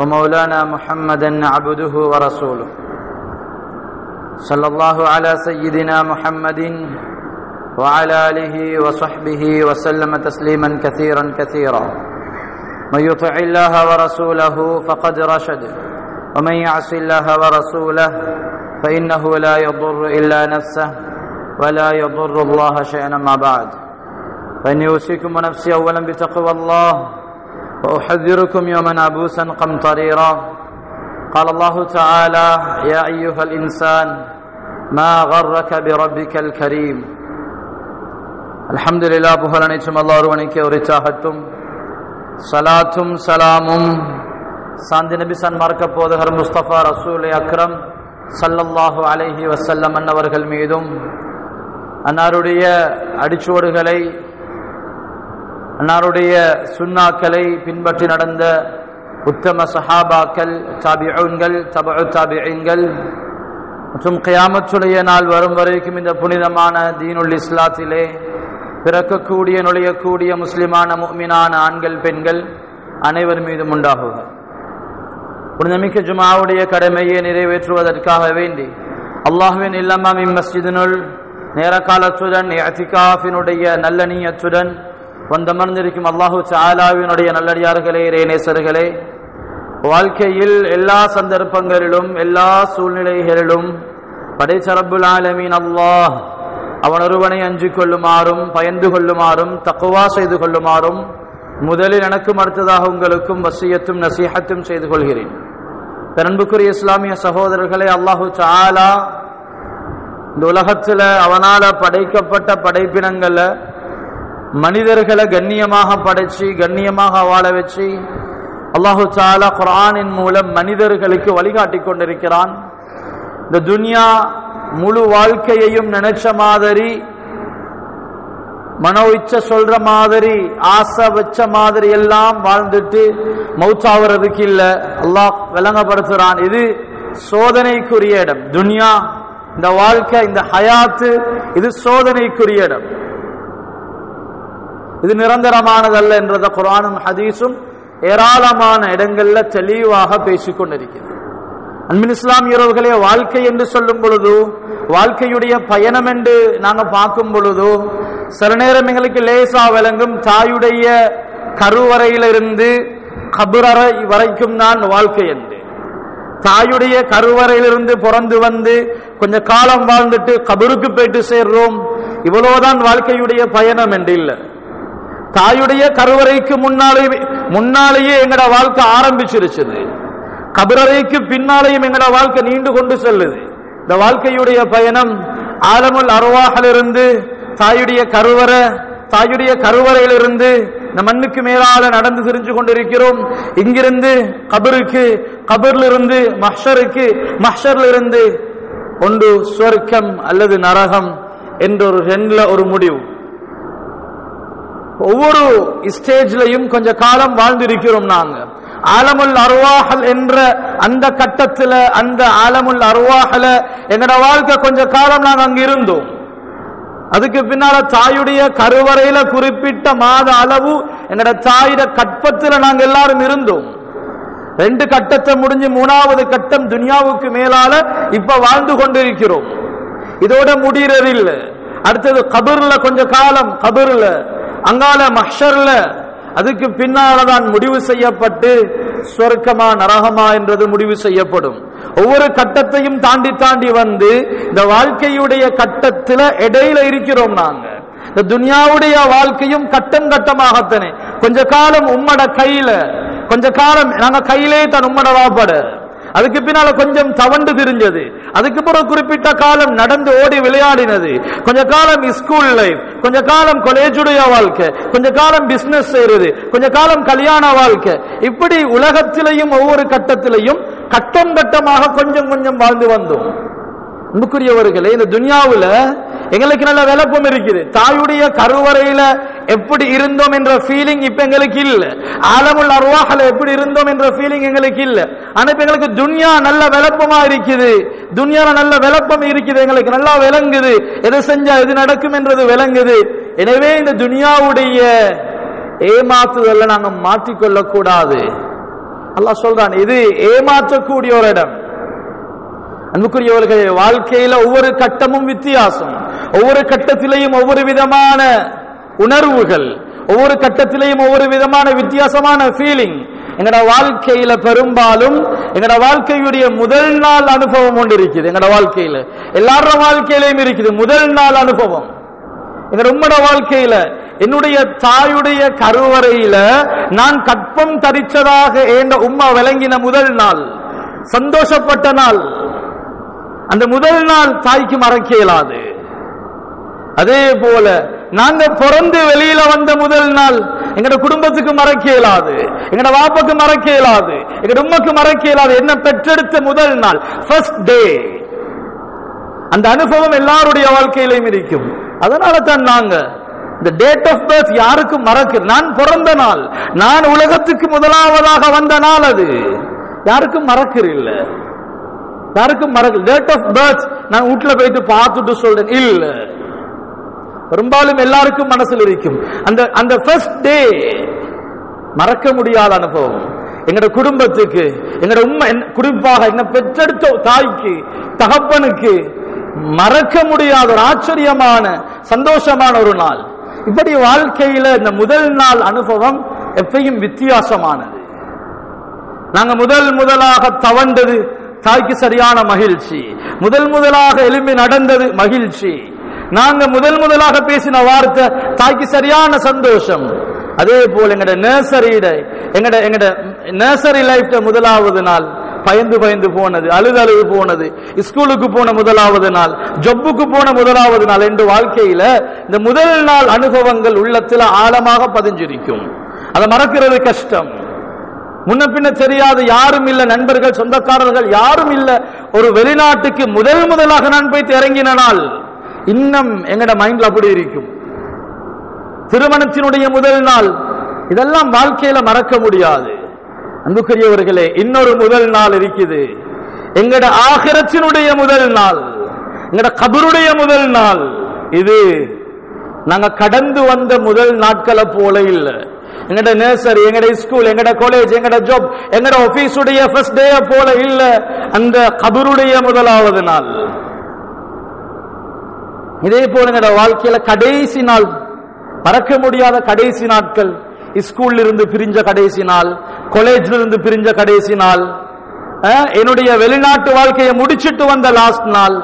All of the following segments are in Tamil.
ومولانا محمدا عبده ورسوله. صلى الله على سيدنا محمد وعلى آله وصحبه وسلم تسليما كثيرا كثيرا. من يطع الله ورسوله فقد رشد ومن يعص الله ورسوله فإنه لا يضر إلا نفسه ولا يضر الله شيئا ما بعد. فإني أوصيكم ونفسي أولا بتقوى الله وأحذركم يوما عبوسا قمطريرا قال الله تعالى يا أيها الإنسان ما غرك بربك الكريم الحمد لله புகழ் அனைத்தும் அல்லாஹ் ஒருவனுக்கே உரித்தாகட்டும் சலாத்தும் சலாமும் சாந்தி நபி சன்மார்க்க போதகர் முஸ்தபா ரசூல் அக்ரம் சல்லல்லாஹு அலைஹி வசல்லம் அன்னவர்கள் மீதும் அன்னாருடைய அடிச்சுவடுகளை அன்னாருடைய சுன்னாக்களை பின்பற்றி நடந்த உத்தம சஹாபாக்கள் தாபிஊன்கள் தபு தாபியங்கள் மற்றும் கயாமச்சுடைய நாள் வரும் வரைக்கும் இந்த புனிதமான தீனுல் இஸ்லாத்திலே பிறக்கக்கூடிய நுழையக்கூடிய முஸ்லிமான முக்மினான ஆண்கள் பெண்கள் அனைவர் மீதும் உண்டாகுக. புனிதமிக்க ஜுமாவுடைய கடமையை நிறைவேற்றுவதற்காக வேண்டி அல்லாஹுவின் இல்லமாமி மஸ்ஜிதினுள் நேரகாலத்துடன் அத்திகாஃபினுடைய நல்ல நீயத்துடன் வந்தமர்ந்திருக்கும் அல்லாஹு சாலாவினுடைய நல்லடியார்களே ரேனேசர்களே வாழ்க்கையில் எல்லா சந்தர்ப்பங்களிலும் எல்லா சூழ்நிலைகளிலும் படைச்சரபுல் ஆலமீன் அல்லாஹ் அவன் ஒருவனை அஞ்சு கொள்ளுமாறும் பயந்து கொள்ளுமாறும் தக்குவா செய்து கொள்ளுமாறும் முதலில் எனக்கும் அடுத்ததாக உங்களுக்கும் வசியத்தும் நசீகத்தும் செய்து கொள்கிறேன். பெரன்புக்குரிய இஸ்லாமிய சகோதரர்களே அல்லாஹு சாலா இந்த உலகத்தில் அவனால் படைக்கப்பட்ட படைப்பினங்களை மனிதர்களை கண்ணியமாக படைச்சு கண்ணியமாக வாழ வச்சு அல்லாஹு சாலா குரானின் மூலம் மனிதர்களுக்கு வழிகாட்டி கொண்டிருக்கிறான். இந்த துன்யா முழு வாழ்க்கையையும் நினைச்ச மாதிரி மனோ இச்ச சொல்ற மாதிரி ஆசை வச்ச மாதிரி எல்லாம் வாழ்ந்துட்டு மௌத்தாகிறதுக்கு இல்ல. அல்லாஹ் விளங்கப்படுத்துறான். இது சோதனைக்குரிய இடம். துன்யா இந்த வாழ்க்கை இந்த ஹயாத்து இது சோதனைக்குரிய இடம். இது நிரந்தரமானதல்ல என்றத குரானும் ஹதீஸும் ஏராளமான இடங்கள்ல தெளிவாக பேசிக்கொண்டிருக்கிறது அன்பின் இஸ்லாமியர்களே வாழ்க்கை என்று சொல்லும் பொழுது வாழ்க்கையுடைய பயணம் என்று நாங்கள் பார்க்கும் பொழுது சில நேரம் எங்களுக்கு லேசா விளங்கும் தாயுடைய கருவறையிலிருந்து கபுரறை வரைக்கும் தான் வாழ்க்கை என்று. தாயுடைய கருவறையிலிருந்து பிறந்து வந்து கொஞ்ச காலம் வாழ்ந்துட்டு கபருக்கு போயிட்டு சேர்றோம். இவ்வளவுதான் வாழ்க்கையுடைய பயணம் என்று இல்லை. தாயுடைய கருவறைக்கு முன்னாலே முன்னாலேயே எங்கட வாழ்க்கை ஆரம்பிச்சிருச்சுது. கபிரறைக்கு பின்னாலேயும் எங்கட வாழ்க்கை நீண்டு கொண்டு செல்லுது. இந்த வாழ்க்கையுடைய பயணம் ஆலமுல் அருவாகிலிருந்து தாயுடைய கருவறை தாயுடைய கருவறையிலிருந்து இந்த மண்ணுக்கு மேலால நடந்து தெரிஞ்சு கொண்டிருக்கிறோம். இங்கிருந்து கபருக்கு கபர்லிருந்து மஹருக்கு ஒன்று சொர்க்கம் அல்லது நரகம் என்ற ஒரு ரெண்டுல ஒரு முடிவு. ஒவ்வொரு ஸ்டேஜ்லையும் கொஞ்ச காலம் வாழ்ந்திருக்கிறோம் நாங்க. ஆலமுல் அருவாஹல் என்ற அந்த கட்டத்துல அந்த ஆலமுல் அருவாஹல எங்கட வாழ்க்கை கொஞ்ச காலம் நாங்க அங்க இருந்தோம். அதுக்கு பின்னால தாயுடைய கருவறையில குறிப்பிட்ட மாத அளவு எங்கட தாயுட கற்பத்துல நாங்க எல்லாரும் இருந்தோம். ரெண்டு கட்டத்தை முடிஞ்சு மூணாவது கட்டம் துனியாவுக்கு மேலால இப்ப வாழ்ந்து கொண்டிருக்கிறோம். இதோட முடிகிறது இல்லை அடுத்தது கபர்ல கொஞ்ச காலம் கபர்ல அங்கால மஹர்ல அதுக்கு பின்னால்தான் முடிவு செய்யப்பட்டு சொர்க்கமா நரகமா என்றது முடிவு செய்யப்படும். ஒவ்வொரு கட்டத்தையும் தாண்டி தாண்டி வந்து இந்த வாழ்க்கையுடைய கட்டத்துல இடையில இருக்கிறோம் நாங்க. இந்த துன்யாவுடைய வாழ்க்கையும் கட்டம் கட்டமாகத்தானே. கொஞ்ச காலம் உம்மட கையில கொஞ்ச காலம் நாங்க கையிலே தன் உம்மட வாப்பட. அதுக்கு பின்னால கொஞ்சம் தவண்டு திரிஞ்சது. அதுக்கு பிறகு குறிப்பிட்ட காலம் நடந்து ஓடி விளையாடினது. கொஞ்ச காலம் ஸ்கூல் லைஃப் கொஞ்ச காலம் காலேஜுடைய வாழ்க்கை கொஞ்ச காலம் பிசினஸ் செய்யறது கொஞ்ச காலம் கல்யாண வாழ்க்கை. இப்படி உலகத்திலையும் ஒவ்வொரு கட்டத்திலையும் கட்டம் கட்டமாக கொஞ்சம் கொஞ்சம் வாழ்ந்து வந்தோம். அன்புக்குரியவர்களே இந்த துனியாவில் எங்களுக்கு நல்ல விளப்பம் இருக்குது. தாயுடைய கருவறையில எப்படி இருந்தோம் என்ற ஃபீலிங் இப்ப எங்களுக்கு இல்ல. ஆழமுள்ள அருவாகல எப்படி இருந்தோம் என்ற ஃபீலிங் எங்களுக்கு இல்ல. ஆனா இப்ப எங்களுக்கு துன்யா நல்ல விளப்பமா இருக்குது. துன்யால நல்ல விளப்பம் இருக்குது. எங்களுக்கு நல்லா விளங்குது. எது செஞ்சா எது நடக்கும் என்றது விளங்குது. எனவே இந்த துனியாவுடைய ஏமாத்துதல்ல நாங்க மாற்றிக்கொள்ள கூடாது அல்லாஹ் சொல்றான் இது ஏமாற்றக்கூடிய ஒரு இடம் அன்புக்குரியவர்கள் வாழ்க்கையில ஒவ்வொரு கட்டமும் வித்தியாசம். ஒவ்வொரு கட்டத்திலையும் ஒவ்வொரு விதமான உணர்வுகள் ஒவ்வொரு கட்டத்திலையும் ஒவ்வொரு விதமான வித்தியாசமான ஃபீலிங் எங்கட வாழ்க்கையில பெரும்பாலும் எங்கட வாழ்க்கையுடைய முதல் நாள் அனுபவம் ஒன்று இருக்குது. எங்கட வாழ்க்கையில எல்லாரோட வாழ்க்கையிலையும் இருக்குது. முதல் நாள் அனுபவம். எங்க உம்மட வாழ்க்கையில என்னுடைய தாயுடைய கருவறையில நான் கற்பம் தரிச்சதாக என்ற உம்மா விளங்கின முதல் நாள். சந்தோஷப்பட்ட நாள். அந்த முதல் நாள் தாய்க்கு மறக்க இயலாது. அதே போல நாங்க பிறந்து வெளியில வந்த முதல் நாள் எங்கட குடும்பத்துக்கு மறக்க இயலாது. எங்கட வாப்புக்கு மறக்க இயலாது. எங்கட உம்மக்கு மறக்க இயலாது. என்ன பெற்றெடுத்த முதல் நாள்? ஃபர்ஸ்ட் டே அந்த அனுபவம் எல்லாருடைய வாழ்க்கையிலையும் இருக்கும். அதனால தான் நாங்க இந்த டேட் ஆஃப் பர்த் யாருக்கும் மறக்கு நான் பிறந்த நாள் நான் உலகத்துக்கு முதலாவதாக வந்த நாள் அது. யாருக்கும் மறக்கிற இல்லை யாருக்கும் மறக்க டேட் ஆஃப் பர்த் நான் வீட்டுல போயிட்டு பார்த்துட்டு சொல்றேன். இல்ல. பெரும்பாலும் எல்லாருக்கும் மனசில் இருக்கும். அந்த அந்த ஃபர்ஸ்ட் டே மறக்க முடியாத அனுபவம். எங்களோட குடும்பத்துக்கு எங்களோட உண்மை குறிப்பாக என்ன பெற்றெடுத்த தாய்க்கு தகப்பனுக்கு மறக்க முடியாத ஒரு ஆச்சரியமான சந்தோஷமான ஒரு நாள். இப்படி வாழ்க்கையில இந்த முதல் நாள் அனுபவம் எப்பயும் வித்தியாசமானது. நாங்க முதல் முதலாக தவண்டது தாய்க்கு சரியான மகிழ்ச்சி. முதல் முதலாக எலும்பி நடந்தது மகிழ்ச்சி. நாங்க முதல் முதலாக பேசின வார்த்தை தாய்க்கு சரியான சந்தோஷம். அதே போல எங்கட நர்சரியிட எங்கட எங்கட நர்சரி லைஃப்ல முதலாவது நாள் பயந்து பயந்து போனது அழுது அழுது போனது. ஸ்கூலுக்கு போன முதலாவது நாள் ஜொப்புக்கு போன முதலாவது நாள் என்று வாழ்க்கையில இந்த முதல் நாள் அனுபவங்கள் உள்ளத்துல ஆழமாக பதிஞ்சிருக்கும். அதை மறக்கிறது கஷ்டம். முன்ன பின்ன தெரியாது யாரும் இல்ல. நண்பர்கள் சொந்தக்காரர்கள் யாரும் இல்ல. ஒரு வெளிநாட்டுக்கு முதல் முதலாக நான் போய் இறங்கின நாள் இன்னும் எங்கட மைண்ட்ல அப்படி இருக்கும். திருமணத்தினுடைய முதல் நாள் இதெல்லாம் வாழ்க்கையில மறக்க முடியாது. அன்புக்குரியவர்களே இன்னொரு முதல் நாள் இருக்குது. எங்கட ஆகரத்தினுடைய முதல் நாள் எங்கட கபருடைய முதல் நாள். இது நாங்க கடந்து வந்த முதல் நாட்களை போல இல்லை. எங்கட நர்சரி எங்கட ஸ்கூல் எங்கட காலேஜ் எங்கட ஜாப் எங்கட ஆபீஸ் உடைய ஃபர்ஸ்ட் டே போல இல்ல. அந்த கபருடைய முதலாவது நாள். இதே போல எங்கட வாழ்க்கையில கடைசி நாள் மறக்க முடியாத கடைசி நாட்கள். ஸ்கூல்ல இருந்து பிரிஞ்ச கடைசி நாள் காலேஜ்ல இருந்து பிரிஞ்ச கடைசி நாள். என்னுடைய வெளிநாட்டு வாழ்க்கையை முடிச்சிட்டு வந்த லாஸ்ட் நாள்.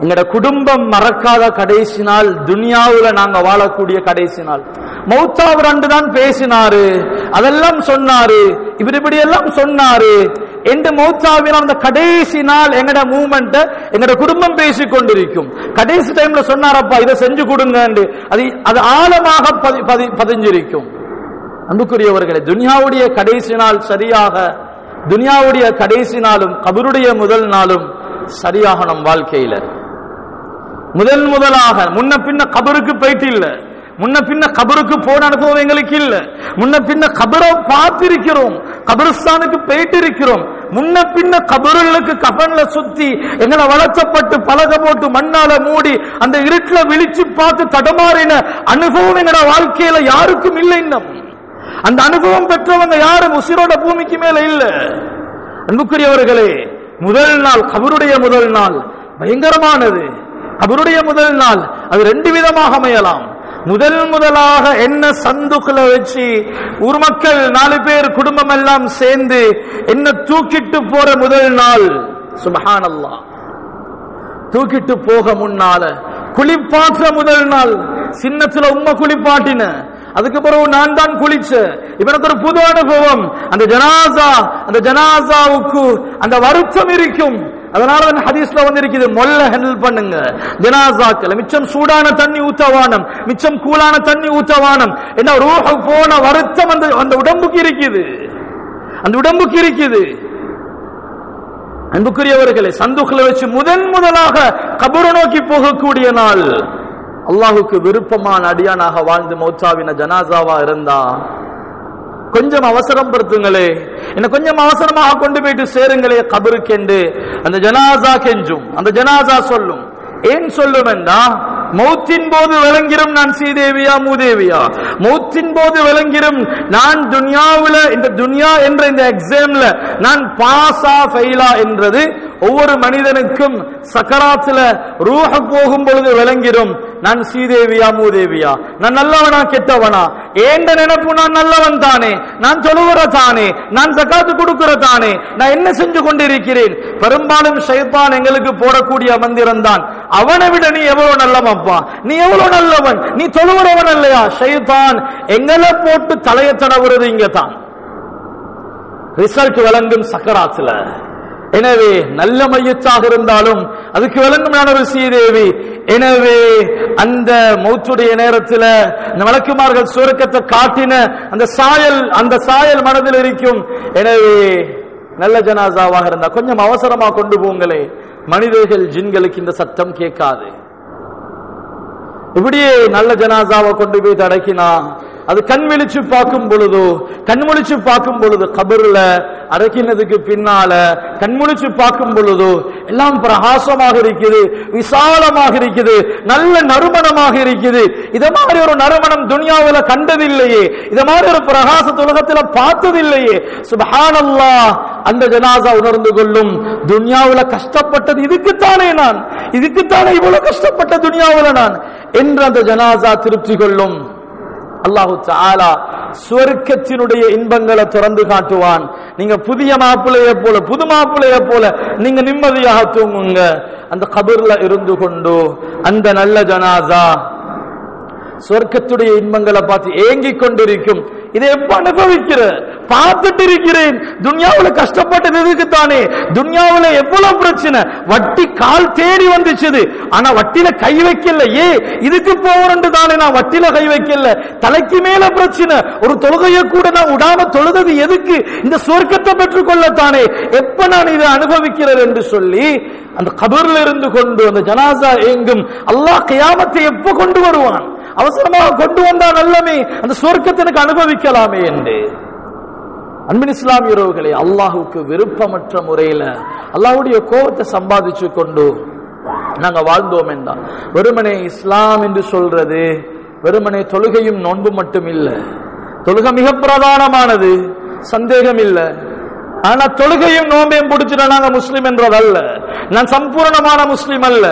எங்கட குடும்பம் மறக்காத கடைசி நாள் துனியாவுல நாங்க வாழக்கூடிய கடைசி நாள். மௌத்தாவர் அன்று தான் பேசினாரு அதெல்லாம் சொன்னாரு இவர் இப்படி எல்லாம் சொன்னாரு. என்று மௌத்தாவின் அந்த கடைசி நாள் எங்கட மூமெண்ட் எங்கட குடும்பம் பேசிக் கொண்டிருக்கும். கடைசி டைம்ல சொன்னாரப்பா இதை செஞ்சு கொடுங்க அது அது ஆழமாக பதி- பதி- பதிஞ்சிருக்கும். அன்புக்குரியவர்களே துனியாவுடைய கடைசி நாள் சரியாக துனியாவுடைய கடைசி நாளும் கபருடைய முதல் நாளும் சரியாக நம் வாழ்க்கையில. முதல் முதலாக முன்ன பின்ன கபருக்கு போயிட்டு இல்ல. முன்ன பின்ன கபருக்கு போன அனுபவம் எங்களுக்கு இல்ல. முன்ன பின்ன கபரை பார்த்திருக்கிறோம். கபரிஸ்தானுக்கு போயிட்டு இருக்கிறோம். முன்ன பின்ன கபர்களுக்கு கபன்ல சுத்தி எங்களை வளர்த்தப்பட்டு பலக போட்டு மண்ணால மூடி அந்த இருட்டுல விழிச்சு பார்த்து தடமாறின அனுபவம் எங்களோட வாழ்க்கையில யாருக்கும் இல்லை இன்னும் அந்த அனுபவம் பெற்றவங்க யாரும் உசிரோட பூமிக்கு மேல இல்ல. அன்புக்குரியவர்களே முதல் நாள் கபருடைய முதல் நாள் பயங்கரமானது. கபருடைய முதல் நாள். அது ரெண்டு விதமாக அமையலாம். முதல் முதலாக என்ன சந்துக்குள்ள வச்சு ஊர் மக்கள் நாலு பேர் குடும்பம் எல்லாம் சேர்ந்து என்ன தூக்கிட்டு போற முதல் நாள்? சுபஹானல்லாஹ் தூக்கிட்டு போக முன்னால குளிப்பாற்ற முதல் நாள். சின்னத்துல உம்மை குளிப்பாட்டின. அதுக்கு பிறகு நான் தான் குளிச்ச இவனுக்கு ஒரு புது அனுபவம். அந்த ஜனாசா அந்த ஜனாசாவுக்கு அந்த வருத்தம் இருக்கும். அதனால தான் ஹதீஸ்ல வந்து இருக்குது மொல்ல ஹெண்டில் பண்ணுங்க. ஜனாசாக்கள் மிச்சம் சூடான தண்ணி ஊத்தவானம் மிச்சம் கூலான தண்ணி ஊத்தவானம் என்ன ரூஹ போன வருத்தம் அந்த அந்த உடம்புக்கு இருக்குது. அந்த உடம்புக்கு இருக்குது. அன்புக்குரியவர்களை சந்துக்களை வச்சு முதன் முதலாக கபரு நோக்கி போகக்கூடிய நாள். அல்லாஹுக்கு விருப்பமான அடியானாக வாழ்ந்து மௌச்சாவின ஜனாசாவா இருந்தா கொஞ்சம் அவசரம் படுத்துங்களே. என்ன கொஞ்சம் அவசரமாக கொண்டு போயிட்டு சேருங்களே கபருக்கென்று அந்த ஜனாசா கெஞ்சும். அந்த ஜனாசா சொல்லும். ஏன் சொல்லும் என்றா மௌத்தின் போது விளங்கிரும் நான் ஸ்ரீதேவியா மூதேவியா. மௌத்தின் போது விளங்கிரும் நான் துன்யாவுல இந்த துன்யா என்ற இந்த எக்ஸாம்ல நான் பாஸா ஃபெயிலா என்றது ஒவ்வொரு மனிதனுக்கும் சக்கராத்துல ரூஹ போகும் பொழுது விளங்கிடும். நான் ஸ்ரீதேவியா மூதேவியா? நான் நல்லவனா கெட்டவனா? ஏண்ட நினைப்பு நான் நல்லவன் தானே? நான் தொழுகிற தானே? நான் சக்காத்து கொடுக்கிற தானே? நான் என்ன செஞ்சு கொண்டிருக்கிறேன்? பெரும்பாலும் ஷைத்தான் எங்களுக்கு போடக்கூடிய மந்திரம் தான். அவனை விட நீ எவ்வளவு நல்லவன்ப்பா நீ எவ்வளவு நல்லவன்? நீ தொழுகிறவன் இல்லையா ஷைத்தான் எங்களை போட்டு தலையை தடவுறது இங்க தான் ரிசல்ட் விளங்கும் சக்கராத்துல. எனவே நல்ல மையத்தாக இருந்தாலும் அதுக்கு விளங்குமான ஒரு ஸ்ரீதேவி. எனவே அந்த மௌத்துடைய நேரத்தில் இந்த வழக்குமார்கள் சுருக்கத்தை காட்டின அந்த சாயல் அந்த சாயல் மனதில் இருக்கும். எனவே நல்ல ஜனாசாவாக இருந்தா கொஞ்சம் அவசரமா கொண்டு போங்களே. மனிதர்கள் ஜின்களுக்கு இந்த சத்தம் கேட்காது. இப்படியே நல்ல ஜனாசாவை கொண்டு போய் தடக்கினா அது கண் விழிச்சு பார்க்கும் பொழுதோ கண் முழிச்சு பார்க்கும் பொழுது கபர்ல அடக்கினதுக்கு பின்னால கண்முழிச்சு பார்க்கும் பொழுதோ எல்லாம் பிரகாசமாக இருக்குது விசாலமாக இருக்குது நல்ல நறுமணமாக இருக்குது. இத மாதிரி ஒரு நறுமணம் துனியாவில் கண்டதில்லையே. இத மாதிரி ஒரு பிரகாச உலகத்துல பார்த்ததில்லையே. சுபஹானல்லா அந்த ஜனாசா உணர்ந்து கொள்ளும் துனியாவில் கஷ்டப்பட்டது இதுக்குத்தானே நான். இதுக்குத்தானே இவ்வளவு கஷ்டப்பட்ட துனியாவில் நான். என்று அந்த ஜனாசா திருப்தி கொள்ளும். அல்லாஹு தாலா சுவர்க்கத்தினுடைய இன்பங்களை திறந்து காட்டுவான். நீங்க புதிய மாப்பிள்ளைய போல புது மாப்பிள்ளைய போல நீங்க நிம்மதியாக தூங்குங்க. அந்த கபர்ல இருந்து கொண்டு அந்த நல்ல ஜனாதா சொர்க்கத்துடைய இன்பங்களை பார்த்து ஏங்கிக் கொண்டிருக்கும். இதை எப்ப அனுபவிக்கிற பார்த்துட்டு இருக்கிறேன் துன்யாவுல கஷ்டப்பட்டது இதுக்குத்தானே துன்யாவுல எவ்வளவு பிரச்சனை? வட்டி கால் தேடி வந்துச்சுது. ஆனா வட்டியில கை வைக்கல. ஏ இதுக்கு போறேன் தானே நான் வட்டியில கை வைக்கல. தலைக்கு மேல பிரச்சனை. ஒரு தொழுகையை கூட நான் விடாம தொழுதது எதுக்கு? இந்த சொர்க்கத்தை பெற்றுக்கொள்ளத்தானே. எப்ப நான் இதை அனுபவிக்கிறேன் என்று சொல்லி அந்த கபர்ல இருந்து கொண்டு அந்த ஜனாசா எங்கும் அல்லாஹ் கியாமத்தை எப்ப கொண்டு வருவான்? அவசரமாக கொண்டு வந்தா நல்லமே. அந்த சொர்க்கத்திற்கு அனுபவிக்கலாமே என்று. அன்பின் இஸ்லாமியர்களே அல்லாஹுக்கு விருப்பமற்ற முறையில அல்லாஹ்வுடைய கோபத்தை சம்பாதிச்சு கொண்டு நாங்க வாழ்ந்தோம் என்றால் வெறுமனே இஸ்லாம் என்று சொல்றது வெறுமனே தொழுகையும் நோன்பு மட்டும் இல்லை. தொழுகை மிக பிரதானமானது சந்தேகம் இல்லை. ஆனா தொழுகையும் நோம்பையும் பிடிச்சிட நாங்க முஸ்லீம் என்றதல்ல. நான் சம்பூர்ணமான முஸ்லீம் அல்ல.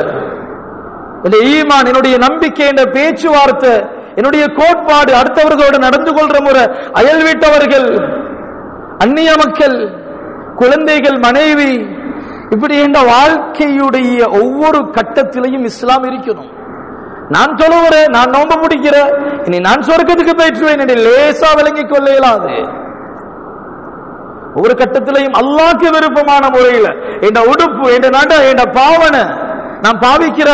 இந்த ஈமான் என்னுடைய நம்பிக்கை என்ற பேச்சுவார்த்தை என்னுடைய கோட்பாடு அடுத்தவர்களோடு நடந்து கொள்ற முறை அயல் வீட்டவர்கள் அந்நிய மக்கள் குழந்தைகள் மனைவி இப்படி என்ற வாழ்க்கையுடைய ஒவ்வொரு கட்டத்திலையும் இஸ்லாம் இருக்கணும் நான் தொழுகிறேன் நான் நோம்ப முடிக்கிறேன் இனி நான் சொர்க்கத்துக்கு போயிட்டுருவேன் என்னை லேசா விளங்கி கொள்ள இயலாது. ஒவ்வொரு கட்டத்திலையும் அல்லாக்கு விருப்பமான முறையில் என் உடுப்பு என் நட என் பாவனை நான் பாவிக்கிற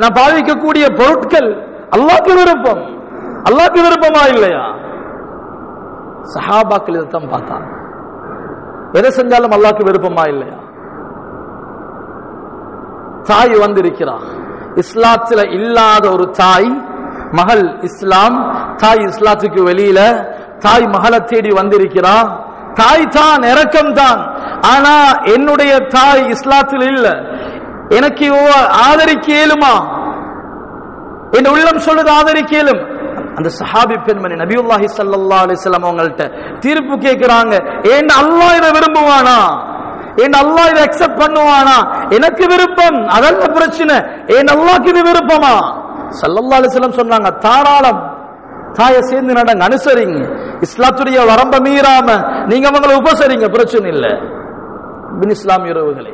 நான் பாவிக்கக்கூடிய பொருட்கள் அல்லாக்கு விருப்பம். அல்லாக்கு விருப்பமா இல்லையா? சஹாபாக்கள் இதைத்தான் பார்த்தாங்க. எதை செஞ்சாலும் அல்லாக்கு விருப்பமா இல்லையா? தாய் வந்திருக்கிறார் இஸ்லாத்துல இல்லாத ஒரு தாய் மகள் இஸ்லாம் தாய் இஸ்லாத்துக்கு வெளியில தாய் மகளை தேடி வந்திருக்கிறா. தாய் தான் இறக்கம் தான் ஆனா என்னுடைய தாய் இஸ்லாத்தில் இல்ல. எனக்கு ஆதரிக்க இயலுமா என் உள்ளம் சொல்லுது ஆதரிக்க இயலும் அந்த சஹாபி பெண்மணி நபியுல்லாஹி சல்லா அலிஸ்லாம் அவங்கள்ட்ட தீர்ப்பு கேட்கிறாங்க. ஏன் அல்லா இதை விரும்புவானா? ஏன் அல்லா இதை அக்செப்ட் பண்ணுவானா? எனக்கு விருப்பம் அதல்ல பிரச்சனை. ஏன் அல்லாக்கு இது விருப்பமா? சல்லல்லா அலிஸ்லாம் சொன்னாங்க தாராளம். தாயை சேர்ந்து நடங்க அனுசரிங்க. இஸ்லாத்துடைய வரம்ப மீறாம நீங்க அவங்களை உபசரிங்க பிரச்சனை இல்லை. பின் இஸ்லாம் இரவுகளே.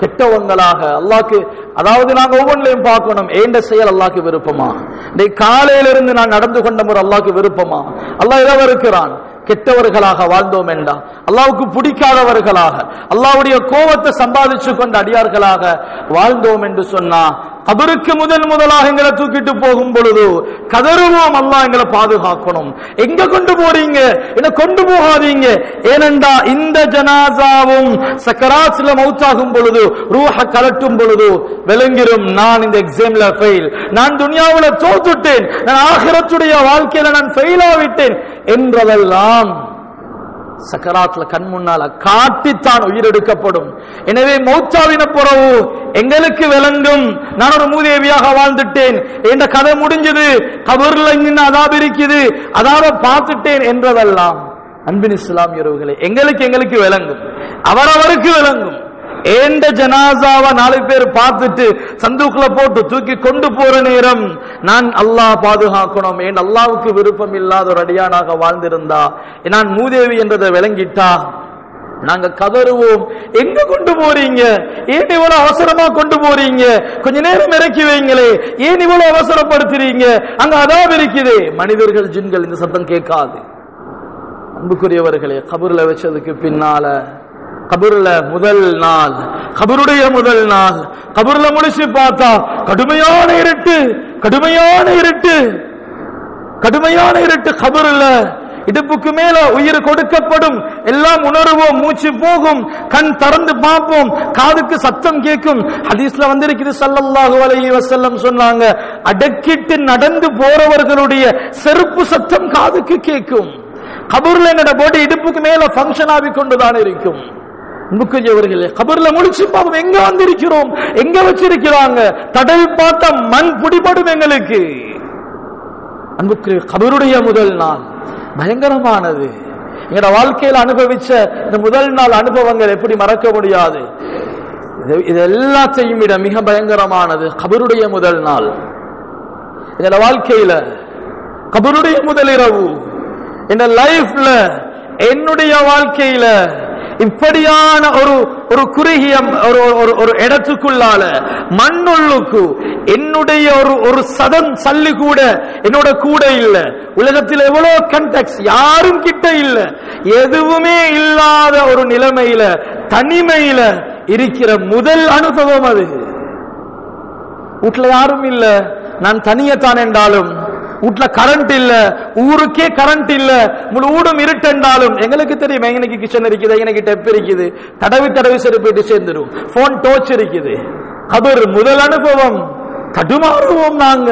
கெட்டவங்களாக அல்லாக்கு அதாவது நாங்க ஒவ்வொன்றையும் பார்க்கணும் ஏண்ட செயல் அல்லாக்கு விருப்பமா? இன்னைக்கு காலையிலிருந்து நான் நடந்து கொண்ட முறை அல்லாக்கு விருப்பமா? அல்லாஹ் எதை இருக்கிறான் கெட்டவர்களாக வாழ்ந்தோம் என்றா? அல்லாவுக்கு பிடிக்காதவர்களாக அல்லாவுடைய கோபத்தை சம்பாதிச்சு கொண்ட அடியார்களாக வாழ்ந்தோம் என்று சொன்னா கபருக்கு முதன் முதலாக எங்களை தூக்கிட்டு போகும் பொழுது கதறுவோம் அல்லா எங்களை பாதுகாக்கணும். எங்க கொண்டு போறீங்க? என்ன கொண்டு போகாதீங்க. ஏனென்றா இந்த ஜனாசாவும் சக்கராசில மௌத்தாகும் பொழுது ரூஹ கலட்டும் பொழுது விளங்கிரும் நான் இந்த எக்ஸாம்ல ஃபெயில் நான் துனியாவில் தோத்துட்டேன். நான் ஆகிரத்துடைய வாழ்க்கையில நான் ஃபெயில் ஆவிட்டேன் என்றதெல்லாம் சக்கராத்ல கண் முன்னால காட்டித்தான் உயிரெடுக்கப்படும். எனவே மௌத்தாவின புறவு எங்களுக்கு விளங்கும். நான் ஒரு மூதேவியாக வாழ்ந்துட்டேன். என்ற கதை முடிஞ்சது. கபர்ல இன்னும் அதாப் இருக்குது. அதாவ பார்த்துட்டேன் என்றதெல்லாம் அன்பின் இஸ்லாம் எங்களுக்கு எங்களுக்கு விளங்கும். அவரவருக்கு விளங்கும். ஏண்ட ஜனாசாவை நாலு பேர் பார்த்துட்டு சந்தூக்குல போட்டு தூக்கி கொண்டு போற நேரம் நான் அல்லாஹ் பாதுகாக்கணும். ஏன் அல்லாவுக்கு விருப்பம் இல்லாத ஒரு அடியானாக வாழ்ந்திருந்தா? நான் மூதேவி என்றதை விளங்கிட்டா? நாங்க கதறுவோம். எங்க கொண்டு போறீங்க? ஏன் இவ்வளவு அவசரமா கொண்டு போறீங்க? கொஞ்ச நேரம் இறக்கி வைங்களே. ஏன் இவ்வளவு அவசரப்படுத்துறீங்க? அங்க அதாவது இருக்குது. மனிதர்கள் ஜின்கள் இந்த சத்தம் கேட்காது. அன்புக்குரியவர்களே கபூர்ல வச்சதுக்கு பின்னால கபூர்ல முதல் நாள். கபருடைய முதல் நாள். கபூர்ல முடிச்சு பார்த்தா கடுமையான இருட்டு கடுமையான இருட்டு. கடுமையான இருட்டு கபருல. இடுப்புக்கு மேல உயிர் கொடுக்கப்படும். எல்லாம் உணர்வோம் மூச்சு போகும். கண் திறந்து பார்ப்போம். காதுக்கு சத்தம் கேட்கும். ஹதீஸ்ல வந்திருக்குது சல்லல்லாஹு அலைஹி வசல்லம் சொன்னாங்க அடக்கிட்டு நடந்து போறவர்களுடைய செருப்பு சத்தம் காதுக்கு கேட்கும். கபூர்ல என்னோட போட்டு இடுப்புக்கு மேல ஃபங்க்ஷன் ஆகி கொண்டுதான் இருக்கும். அன்புக்குரியவர்களே கபர்ல முடிச்சு பாவம் எங்க வந்திருக்கிறோம்? எங்க வச்சிருக்கிறாங்க? தடவி பார்த்த மண் பிடிபடும் எங்களுக்கு. அன்புக்குரிய கபருடைய முதல் நாள். பயங்கரமானது. எங்களோட வாழ்க்கையில் அனுபவிச்ச இந்த முதல் நாள் அனுபவங்கள் எப்படி மறக்க முடியாது? இது- இது எல்லாத்தையும் விட மிக பயங்கரமானது கபருடைய முதல் நாள். என்னோட வாழ்க்கையில கபருடைய முதல் இரவு. என்ன லைஃப்ல என்னுடைய வாழ்க்கையில இப்படியான ஒரு ஒரு குறுகிய ஒரு ஒரு ஒரு இடத்துக்குள்ளால மண்ணுள்ளுக்கு என்னுடைய ஒரு ஒரு சதம் சல்லு கூட என்னோட கூட இல்ல. உலகத்தில் எவ்வளவு கண்டெக்ஸ் யாரும் கிட்ட இல்ல. எதுவுமே இல்லாத ஒரு நிலைமையில தனிமையில இருக்கிற முதல் அனுபவம் அது. வீட்டுல யாரும் இல்ல. நான் தனியத்தான் என்றாலும் வீட்டுல கரண்ட் இல்ல ஊருக்கே கரண்ட் இல்ல முழு ஊடும் இருட்டென்றாலும் எங்களுக்கு தெரியும் எங்களுக்கு கிச்சன் இருக்குது எனக்கு டெப் இருக்குது. தடவி தடவி சரி போயிட்டு சேர்ந்துரும். போன் டோச் இருக்குது. கபர் முதல் அனுபவம். தடுமாறுவோம் நாங்க.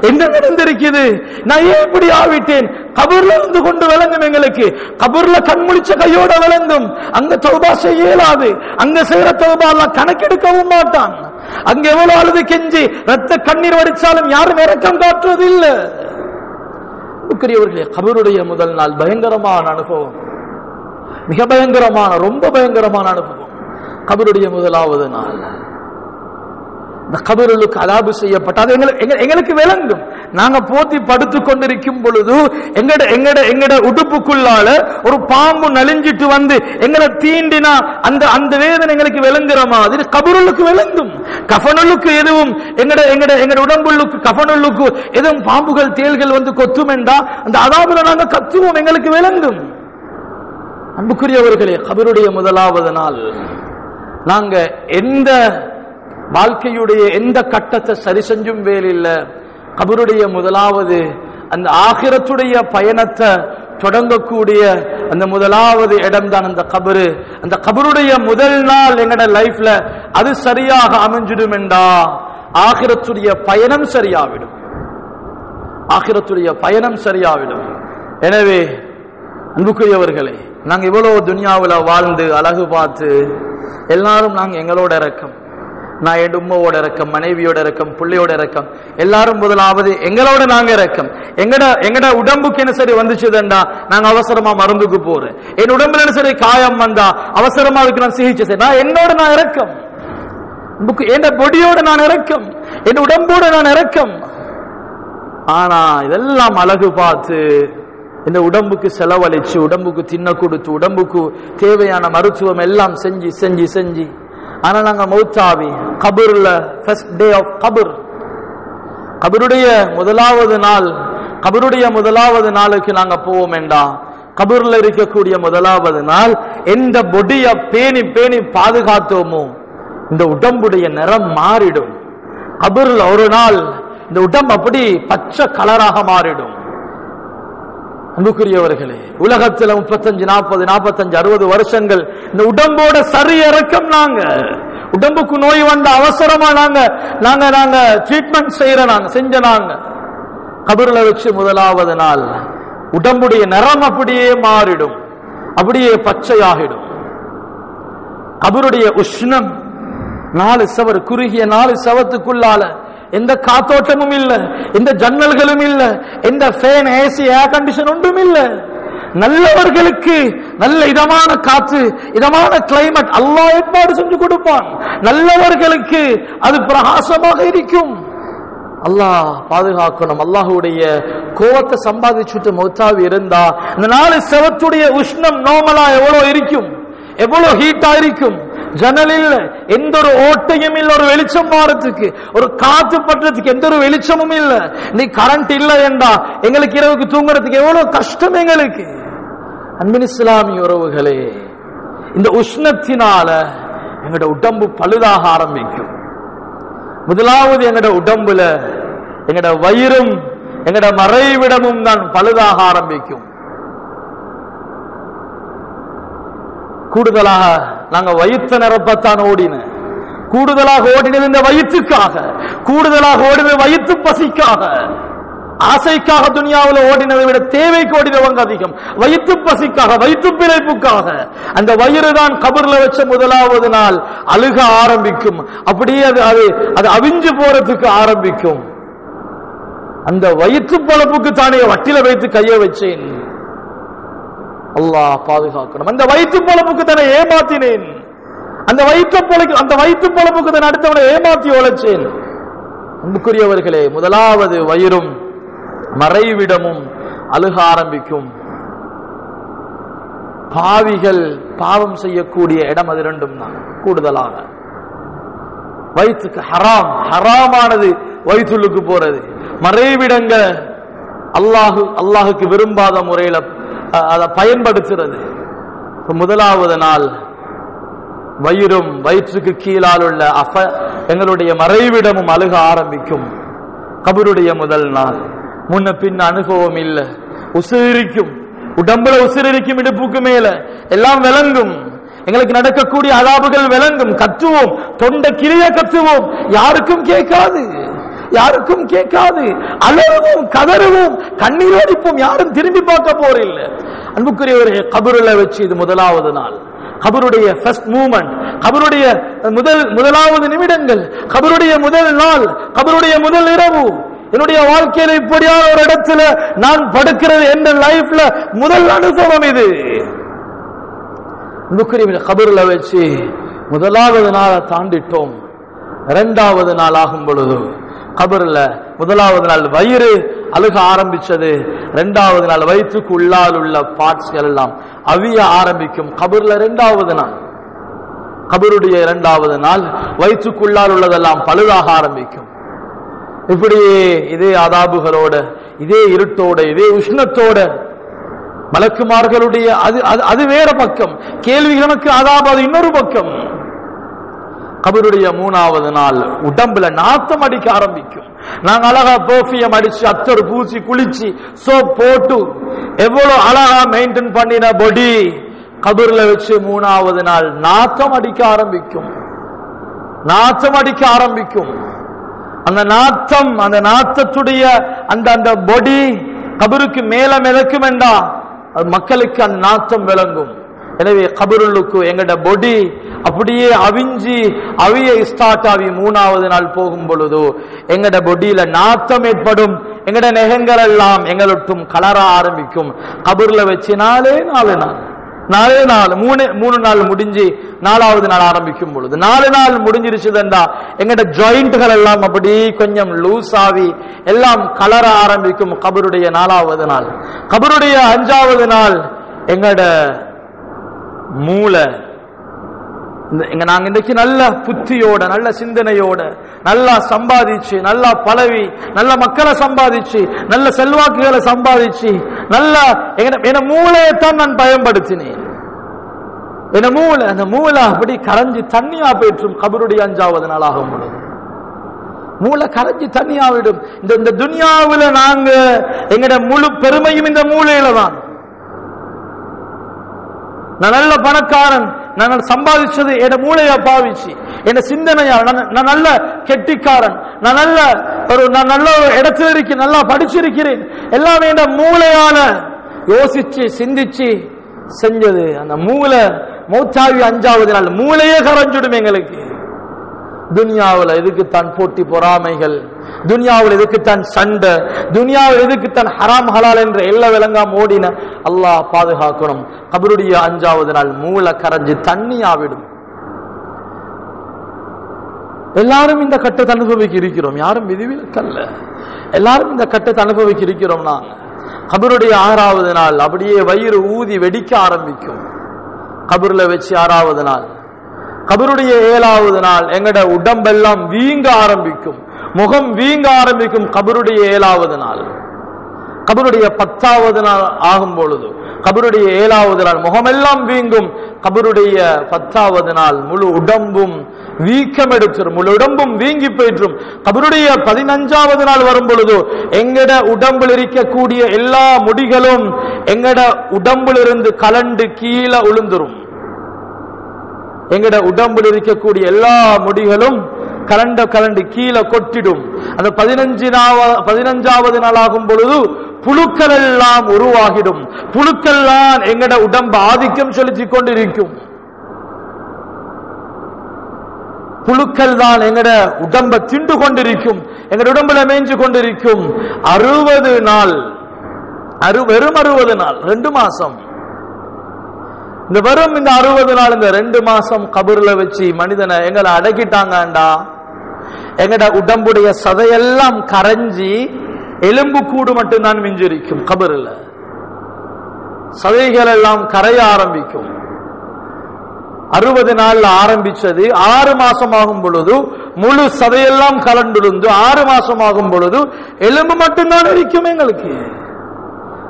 என்ன நடந்திருக்குது? நான் ஏன் இப்படி ஆவிட்டேன்? கபர்ல இருந்து கொண்டு விளங்கும் எங்களுக்கு. கபர்ல கண் முழிச்ச கையோட விளங்கும். அங்க தொழுபா செய்ய இயலாது. அங்க செய்யற தௌபா எல்லாம் கணக்கெடுக்கவும் மாட்டான். அங்க எவ்வளவு அழுது கெஞ்சி ரத்த கண்ணீர் வடிச்சாலும் யாரும் இறக்கம் காட்டுறது இல்லை அன்புக்குரியவர்களே கபருடைய முதல் நாள் பயங்கரமான அனுபவம். மிக பயங்கரமான ரொம்ப பயங்கரமான அனுபவம். கபருடைய முதலாவது நாள். இந்த கபருளுக்கு அதாபு செய்யப்பட்ட அது எங்களுக்கு எங்க- எங்களுக்கு விளங்கும். நாங்க போத்தி படுத்து கொண்டிருக்கும் பொழுது எங்கட எங்கட எங்கட உடுப்புக்குள்ளால ஒரு பாம்பு நலிஞ்சிட்டு வந்து எங்களை தீண்டினா அந்த அந்த வேதனை எங்களுக்கு விளங்குற மாதிரி கபருளுக்கு விளங்கும். கஃபனுளுக்கு எதுவும் எங்கட எங்கட எங்கட உடம்புள்ளுக்கு கஃபனுள்ளுக்கு எதுவும் பாம்புகள் தேள்கள் வந்து கொத்தும் என்றா அந்த அதாபுல நாங்க கத்துவோம் எங்களுக்கு விளங்கும். அன்புக்குரியவர்களே கபருடைய முதலாவது நாள். நாங்க எந்த வாழ்க்கையுடைய எந்த கட்டத்தை சரி செஞ்சும் வேலில்ல கபருடைய முதலாவது அந்த ஆகிரத்துடைய பயணத்தை தொடங்கக்கூடிய அந்த முதலாவது இடம் தான் அந்த கபரு. அந்த கபருடைய முதல் நாள் எங்கட லைஃப்ல அது சரியாக அமைஞ்சிடும் என்றா ஆகிரத்துடைய பயணம் சரியாவிடும். ஆகிரத்துடைய பயணம் சரியாவிடும். எனவே அன்புக்குரியவர்களே நாங்கள் இவ்வளவு துனியாவில் வாழ்ந்து அழகு பார்த்து எல்லாரும் நாங்கள் எங்களோட இறக்கம். நான் என் உம்மோட இறக்கம் மனைவியோட இறக்கம் பிள்ளையோட இறக்கம் எல்லாரும் முதலாவது எங்களோட நாங்க இறக்கம். எங்கட எங்கட உடம்புக்கு என்ன சரி வந்துச்சுதுண்டா நாங்க அவசரமா மருந்துக்கு போறேன் என் உடம்புல என்ன சரி காயம் வந்தா அவசரமா அதுக்கு நான் சிகிச்சை செய்ய நான் என்னோட நான் இறக்கம். புக்கு- என் பொடியோட நான் இறக்கம்? என் உடம்போட நான் இறக்கம். ஆனா இதெல்லாம் அழகு பார்த்து இந்த உடம்புக்கு செலவழிச்சு உடம்புக்கு தின்ன கொடுத்து உடம்புக்கு தேவையான மருத்துவம் எல்லாம் செஞ்சு செஞ்சு செஞ்சு ஆனா நாங்க மௌத்தாவி. கபூர்ல ஃபர்ஸ்ட் டே ஆஃப் கபூர். கபருடைய முதலாவது நாள் கபருடைய முதலாவது நாளுக்கு நாங்க போவோம் வேண்டாம் கபூர்ல இருக்கக்கூடிய முதலாவது நாள் எந்த பொடிய பேணி பேணி பாதுகாத்தோமோ இந்த உடம்புடைய நிறம் மாறிடும். கபூர்ல ஒரு நாள் இந்த உடம்பு அப்படி பச்சை கலராக மாறிடும். அன்புக்குரியவர்களே உலகத்துல முப்பத்தஞ்சு நாற்பது நாற்பத்தஞ்சு அறுபது வருஷங்கள் இந்த உடம்போட சரி இறக்கம் நாங்க. உடம்புக்கு நோய் வந்த அவசரமா நாங்க நாங்க நாங்க ட்ரீட்மெண்ட் செய்யற நாங்க செஞ்ச நாங்க. கபர்ல வச்சு முதலாவது நாள் உடம்புடைய நிறம் அப்படியே மாறிடும் அப்படியே பச்சையாகிடும். கபருடைய உஷ்ணம் நாலு சவர் குறுகிய நாலு சவத்துக்குள்ளால எந்த காத்தோட்டமும் இல்ல. எந்த ஜன்னல்களும் இல்ல. எந்த ஃபேன் ஏசி ஏர் கண்டிஷன் ஒன்றும் இல்ல. நல்லவர்களுக்கு நல்ல இதமான காற்று இதமான கிளைமேட் அல்லாஹ் ஏற்பாடு செஞ்சு கொடுப்பான்? நல்லவர்களுக்கு அது பிரகாசமாக இருக்கும். அல்லாஹ் பாதுகாக்கணும். அல்லாஹுடைய கோவத்தை சம்பாதிச்சுட்டு மௌத்தாவி இருந்தா இந்த நாலு செவத்துடைய உஷ்ணம் நோமலா எவ்வளவு இருக்கும்? எவ்வளவு ஹீட்டா இருக்கும்? ஜன்னல் இல்ல எந்த ஒரு ஓட்டையும் இல்லை ஒரு வெளிச்சம் மாறதுக்கு ஒரு காத்து பற்றதுக்கு எந்த ஒரு வெளிச்சமும் இல்லை. நீ கரண்ட் இல்லை என்றா எங்களுக்கு இரவுக்கு தூங்குறதுக்கு எவ்வளவு கஷ்டம் எங்களுக்கு. அன்பின் இஸ்லாமிய உறவுகளே இந்த உஷ்ணத்தினால எங்களோட உடம்பு பழுதாக ஆரம்பிக்கும். முதலாவது எங்கட உடம்புல எங்கட வயிறும் எங்கட மறைவிடமும் தான் பழுதாக ஆரம்பிக்கும். கூடுதலாக நாங்க வயிற்று நிரப்பத்தான் ஓடினேன் கூடுதலாக ஓடினது இந்த வயிற்றுக்காக. கூடுதலாக ஓடினது வயிற்று பசிக்காக. ஆசைக்காக துனியாவில் ஓடினதை விட தேவைக்கு ஓடினவங்க அதிகம். வயிற்று பசிக்காக வயிற்று பிழைப்புக்காக. அந்த வயிறு தான் கபர்ல வச்ச முதலாவது நாள். அழுக ஆரம்பிக்கும். அப்படியே அது அது அது அவிஞ்சு போறதுக்கு ஆரம்பிக்கும். அந்த வயிற்று பழப்புக்கு தானே வட்டில வைத்து கைய வச்சேன். அல்லாஹ் பாதுகாக்கணும். அந்த வயிற்று பொழப்புக்கு தன்னை ஏமாத்தினேன். அந்த வயிற்று பொழைக்கு அந்த வயிற்று பொழப்புக்கு தன் அடுத்தவனை ஏமாத்தி உழைச்சேன். அன்புக்குரியவர்களே முதலாவது வயிறும் மறைவிடமும் அழுக ஆரம்பிக்கும். பாவிகள் பாவம் செய்யக்கூடிய இடம் அது ரெண்டும் தான் கூடுதலாக. வயிற்றுக்கு ஹராம் ஹராமானது வயிற்றுள்ளுக்கு போறது. மறைவிடங்க அல்லாஹு அல்லாஹுக்கு விரும்பாத முறையில அதை பயன்படுத்துறது. முதலாவது நாள் வயிறும் வயிற்றுக்கு கீழால் உள்ள அச எங்களுடைய மறைவிடமும் அழுக ஆரம்பிக்கும். கபருடைய முதல் நாள். முன்ன பின்ன அனுபவம் இல்லை. உசிரிக்கும். உடம்புல உசிரிக்கும் இடுப்புக்கு மேல. எல்லாம் விளங்கும். எங்களுக்கு நடக்கக்கூடிய அதாபுகள் விளங்கும். கத்துவோம். தொண்டை கிளிய கத்துவோம். யாருக்கும் கேட்காது. யாருக்கும் கேட்காது. அலறுவோம் கதறுவோம். கண்ணீர் அடிப்போம். யாரும் திரும்பி பார்க்க போறில்லை அன்புக்குரியவரே கபருல வச்சு இது முதலாவது நாள். கபருடைய ஃபர்ஸ்ட் மூமெண்ட் கபருடைய முதல் முதலாவது நிமிடங்கள் கபருடைய முதல் நாள் கபருடைய முதல் இரவு. என்னுடைய வாழ்க்கையில இப்படியான ஒரு இடத்துல நான் படுக்கிறது என்ற லைஃப்ல முதல் அனுபவம் இது. அன்புக்குரிய கபருல வச்சு முதலாவது நாளை தாண்டிட்டோம். இரண்டாவது நாள் ஆகும் பொழுது கபர்ல முதலாவது நாள் வயிறு அழுக ஆரம்பிச்சது. இரண்டாவது நாள் வயிற்றுக்கு உள்ளால் உள்ள பார்ட்ஸ் எல்லாம் அவிய ஆரம்பிக்கும் கபர்ல இரண்டாவது நாள். கபருடைய இரண்டாவது நாள் வயிற்றுக்குள்ளால் உள்ளதெல்லாம் பழுதாக ஆரம்பிக்கும். இப்படியே இதே அதாபுகளோட இதே இருட்டோட இதே உஷ்ணத்தோட மலக்குமார்களுடைய அது அது- அது வேற பக்கம். கேள்விகளுக்கு அதாபு அது இன்னொரு பக்கம். கபருடைய மூணாவது நாள் உடம்புல நாத்தம் அடிக்க ஆரம்பிக்கும். நாங்க அழகா பெர்ஃபியம் அடிச்சு அத்தர் பூசி குளிச்சு சோப் போட்டு எவ்வளவு அழகா மெயின்டைன் பண்ணின பொடி கபர்ல வச்சு மூணாவது நாள் நாத்தம் அடிக்க ஆரம்பிக்கும். நாத்தம் அடிக்க ஆரம்பிக்கும். அந்த நாத்தம் அந்த நாத்தத்துடைய அந்த அந்த பொடி கபருக்கு மேல மிதக்கும் என்றா அது மக்களுக்கு அந்த நாத்தம் விளங்கும். எனவே கபருளுக்கு எங்கட பொடி அப்படியே அவிஞ்சி அவிய ஸ்டார்ட் ஆகி மூணாவது நாள் போகும் பொழுது எங்கட பொடியில நாத்தம் ஏற்படும். எங்கட நெகங்கள் எல்லாம் எங்களுட்டும் கலர ஆரம்பிக்கும். கபூர்ல வச்சு நாலே நாலு நாள். நாலே நாள். மூணு மூணு நாள் முடிஞ்சு நாலாவது நாள் ஆரம்பிக்கும் பொழுது. நாலு நாள் முடிஞ்சிருச்சுதா எங்கட ஜாயிண்ட்கள் எல்லாம் அப்படி கொஞ்சம் லூஸ் ஆகி எல்லாம் கலர ஆரம்பிக்கும் கபருடைய நாலாவது நாள். கபருடைய அஞ்சாவது நாள் எங்கட மூளை. இந்த- இங்க நாங்க இன்றைக்கு நல்ல புத்தியோட நல்ல சிந்தனையோட நல்லா சம்பாதிச்சு நல்லா பழவி நல்ல மக்களை சம்பாதிச்சு நல்ல செல்வாக்குகளை சம்பாதிச்சு நல்லா எங்க- என மூளையைத்தான் நான் பயன்படுத்தினேன். என மூளை அந்த மூளை அப்படி கரைஞ்சி தண்ணியா போயிற்றும் கபருடைய அஞ்சாவது நாளாகும் பொழுது. மூளை கரைஞ்சி தண்ணியாவிடும் இந்த இந்த துனியாவில் நாங்க எங்கட முழு பெருமையும் இந்த மூளையில தான். நான் நல்ல பணக்காரன். நான் சம்பாதிச்சது என் மூளையா பாவிச்சு. என் சிந்தனையா நான் நான் நல்ல கெட்டிக்காரன். நான் நல்ல ஒரு நான் நல்ல ஒரு இடத்துல இருக்கேன் நல்லா படிச்சிருக்கிறேன். எல்லாமே என் மூளையால யோசிச்சு சிந்திச்சு செஞ்சது. அந்த மூளை மௌத்தாவி அஞ்சாவது நாள் மூளையே கரைஞ்சிடும் எங்களுக்கு. துனியாவுல எதுக்குத்தான் போட்டி பொறாமைகள்? துனியாவில் எதுக்குத்தான் சண்டை? துனியாவில் எதுக்குத்தான் ஹராம் ஹலால் என்ற எல்லா விலங்கா ஓடின? அல்லாஹ் பாதுகாக்கணும். கபருடைய அஞ்சாவது நாள் மூளை கரைஞ்சு தண்ணியாவிடும் எல்லாரும் இந்த கட்டத்தை அனுபவிக்க இருக்கிறோம். யாரும் விதிவிலக்கல்ல எல்லாரும் இந்த கட்டத்தை அனுபவிக்க இருக்கிறோம் நாங்க கபருடைய ஆறாவது நாள் அப்படியே வயிறு ஊதி வெடிக்க ஆரம்பிக்கும். கபருல வச்சு ஆறாவது நாள். கபருடைய ஏழாவது நாள் எங்கட உடம்பெல்லாம் வீங்க ஆரம்பிக்கும். முகம் வீங்க ஆரம்பிக்கும் கபருடைய ஏழாவது நாள். கபருடைய பத்தாவது நாள் ஆகும் பொழுது கபருடைய ஏழாவது நாள் முகமெல்லாம் வீங்கும். கபருடைய பத்தாவது நாள் முழு உடம்பும் வீக்கம் எடுத்துரும் முழு உடம்பும் வீங்கி போயிற்றும். கபருடைய பதினஞ்சாவது நாள் வரும் பொழுது எங்கட உடம்பில் இருக்கக்கூடிய எல்லா முடிகளும் எங்கட உடம்பிலிருந்து கலண்டு கீழே உளுந்துரும். எங்கட உடம்பில் இருக்கக்கூடிய எல்லா முடிகளும் கலண்ட கலண்டு கீழே கொட்டிடும். அந்த பதினஞ்சு பதினஞ்சாவது நாளாகும் பொழுது புழுக்கள் எல்லாம் உருவாகிடும். புழுக்கள்லாம் எங்கட உடம்பு ஆதிக்கம் செலுத்திக் கொண்டிருக்கும். புழுக்கள் தான் எங்கட உடம்ப திண்டு கொண்டிருக்கும். எங்கட உடம்புல மேய்ஞ்சு கொண்டிருக்கும். அறுபது நாள் அறு வெறும் அறுபது நாள் ரெண்டு மாசம். இந்த வெறும் இந்த அறுபது நாள் இந்த ரெண்டு மாசம் கபூர்ல வச்சு மனிதனை எங்களை அடக்கிட்டாங்கண்டா எங்கட உடம்புடைய சதையெல்லாம் கரைஞ்சி எலும்பு கூடு மட்டும்தான் மிஞ்சிருக்கும் கபரில். சதைகள் எல்லாம் கரைய ஆரம்பிக்கும். அறுபது நாள்ல ஆரம்பிச்சது ஆறு மாசம் ஆகும் பொழுது முழு சதையெல்லாம் கலண்டுழுந்து ஆறு மாசம் ஆகும் பொழுது எலும்பு மட்டும்தான் இருக்கும் எங்களுக்கு.